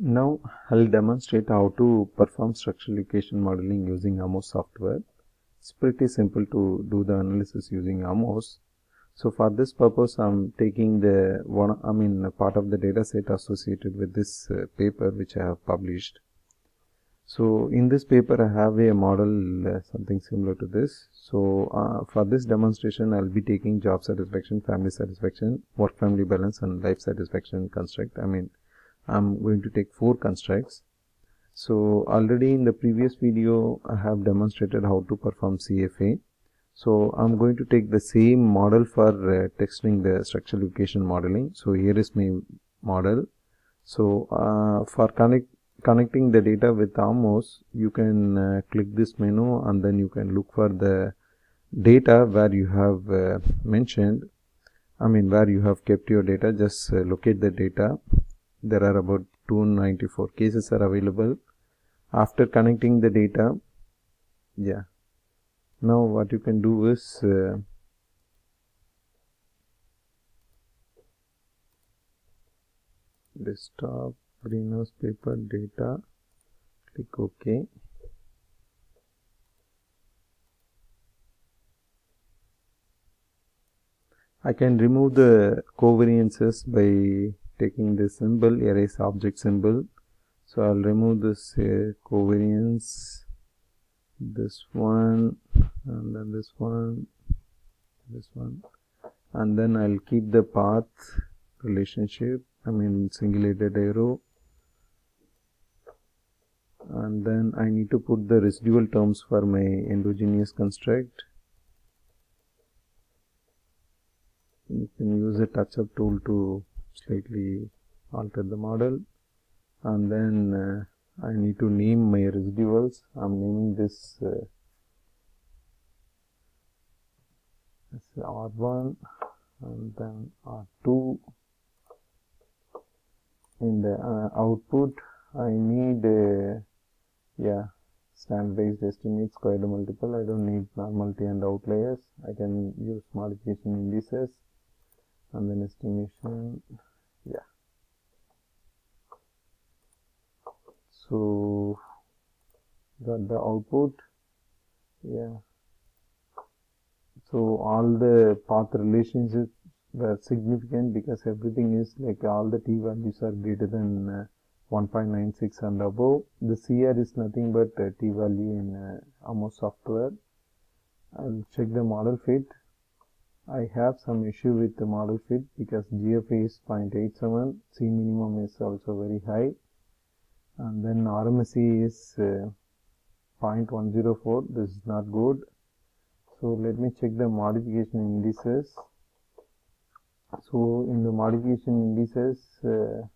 Now I'll demonstrate how to perform structural equation modeling using AMOS software. It's pretty simple to do the analysis using AMOS. So for this purpose I'm taking the one I mean part of the data set associated with this uh, paper which I have published. So in this paper I have a model uh, something similar to this. So uh, for this demonstration I'll be taking job satisfaction, family satisfaction, work family balance and life satisfaction construct. I mean I'm going to take four constructs. So already in the previous video I have demonstrated how to perform CFA. So I'm going to take the same model for uh, testing the structural equation modeling. So here is my model. So uh, for connect, connecting the data with AMOS, you can uh, click this menu and then you can look for the data where you have uh, mentioned. I mean where you have kept your data. Just uh, locate the data there are about 294 cases are available. After connecting the data yeah. Now what you can do is uh, desktop greenhouse paper data click ok. I can remove the covariances by taking this symbol erase object symbol. So I'll remove this uh, covariance. This one and then this one this one. And then I'll keep the path relationship I mean singulated arrow. And then I need to put the residual terms for my endogenous construct. You can use a touch up tool to slightly alter the model. And then uh, I need to name my residuals. I'm naming this uh, R1 and then R2 in the uh, output I need a yeah standardized estimate squared multiple. I don't need normality and outliers. I can use modification indices and then estimation yeah. So got the output yeah. So all the path relationships were significant because everything is like all the t values are greater than uh, 1.96 and above. The CR is nothing but uh, t value in uh, AMOS software. I'll check the model fit I have some issue with the model fit because GFA is 0.87, C minimum is also very high and then RMSE is uh, 0.104, this is not good. So let me check the modification indices. So in the modification indices, uh,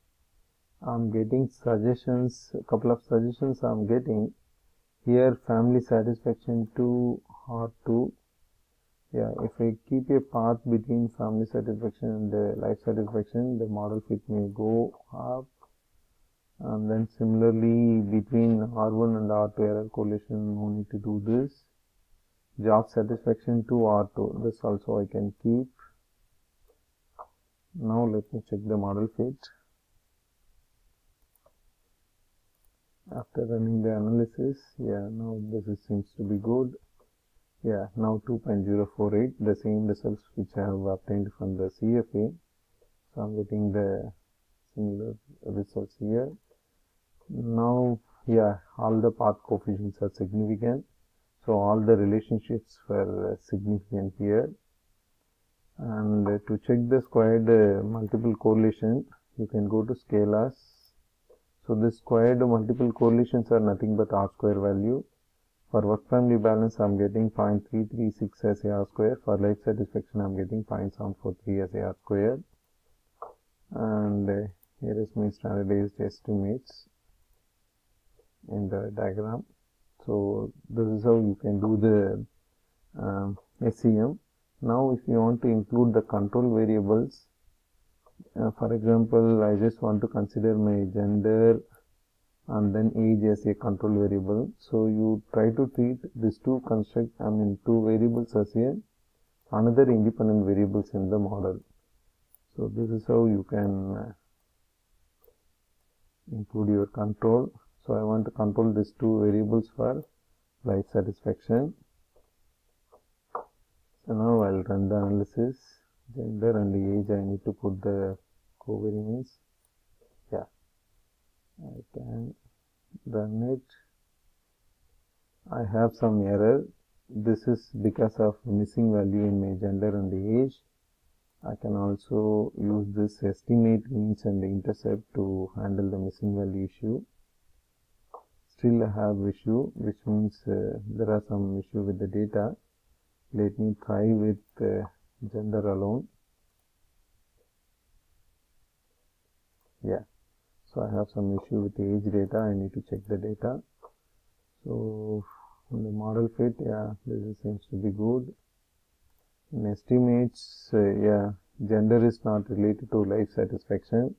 I'm getting suggestions, a couple of suggestions I'm getting. Here family satisfaction 2 R2 yeah if I keep a path between family satisfaction and the life satisfaction the model fit may go up. And then similarly between R1 and R2 error correlation no need to do this. Job satisfaction to R2 this also I can keep. Now let me check the model fit. After running the analysis yeah now this is, seems to be good yeah now 2.048 the same results which I have obtained from the CFA so I'm getting the similar results here. Now yeah all the path coefficients are significant. So all the relationships were significant here. And to check the squared uh, multiple correlation you can go to scalars so the squared multiple correlations are nothing but r square value for work family balance, I'm getting 0.336 r square. For life satisfaction, I'm getting 0.743 r square. And uh, here is my standardized estimates in the diagram. So this is how you can do the um, SEM. Now if you want to include the control variables, uh, for example, I just want to consider my gender, and then age as a control variable. So you try to treat these two construct, I mean two variables as a another independent variables in the model. So this is how you can uh, include your control so I want to control these two variables for life satisfaction so now I'll run the analysis gender and age I need to put the covariance I can run it. I have some error. This is because of missing value in my gender and the age. I can also use this estimate means and intercept to handle the missing value issue. Still I have issue which means uh, there are some issue with the data. Let me try with uh, gender alone. Yeah so I have some issue with the age data. I need to check the data. So on the model fit yeah this seems to be good. In estimates uh, yeah gender is not related to life satisfaction.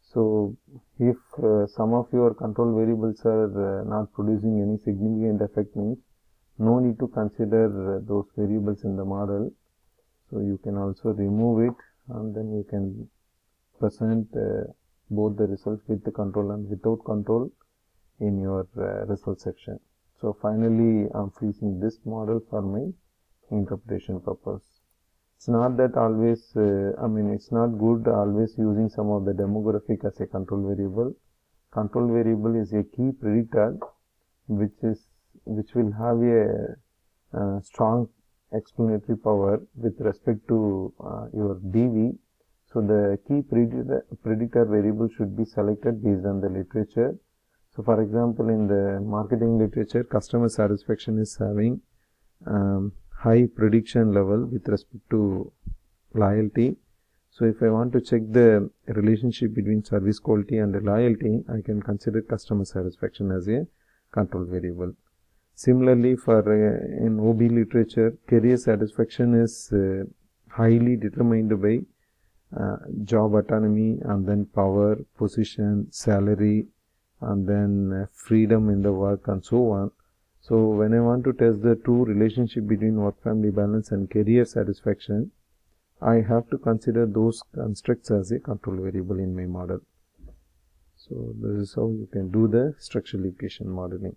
So if uh, some of your control variables are uh, not producing any significant effect means no need to consider uh, those variables in the model. So you can also remove it and then you can present uh, both the results with the control and without control in your uh, result section so finally I'm freezing this model for my interpretation purpose it's not that always uh, I mean it's not good always using some of the demographic as a control variable control variable is a key predictor which is which will have a uh, strong explanatory power with respect to uh, your DV. So the key predictor, predictor variable should be selected based on the literature. So for example, in the marketing literature, customer satisfaction is having um, high prediction level with respect to loyalty. So if I want to check the relationship between service quality and loyalty, I can consider customer satisfaction as a control variable. Similarly, for uh, in OB literature, career satisfaction is uh, highly determined by uh, job autonomy and then power, position, salary, and then uh, freedom in the work and so on. So when I want to test the true relationship between work-family balance and career satisfaction, I have to consider those constructs as a control variable in my model. So this is how you can do the structural equation modeling.